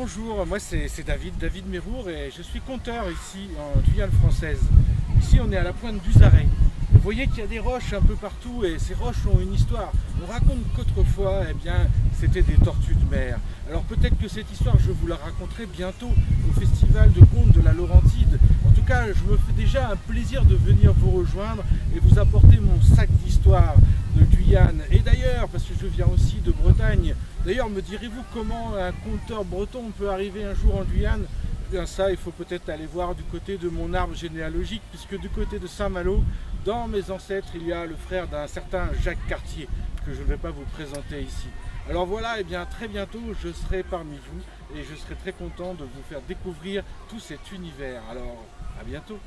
bonjour, moi c'est David, David Mérour et je suis conteur ici en Guyane française. Ici on est à la pointe du Zaret. Vous voyez qu'il y a des roches un peu partout et ces roches ont une histoire. On raconte qu'autrefois, eh bien, c'était des tortues de mer. Alors peut-être que cette histoire, je vous la raconterai bientôt au festival de contes de la Laurentide. En tout cas, je me fais déjà un plaisir de venir vous rejoindre et vous apporter mon sac d'histoire de Guyane. Parce que je viens aussi de Bretagne, d'ailleurs, me direz-vous comment un conteur breton peut arriver un jour en Guyane? Bien ça, il faut peut-être aller voir du côté de mon arbre généalogique, puisque du côté de Saint-Malo, dans mes ancêtres, il y a le frère d'un certain Jacques Cartier, que je ne vais pas vous présenter ici. Alors voilà, et eh bien très bientôt, je serai parmi vous et je serai très content de vous faire découvrir tout cet univers. Alors, à bientôt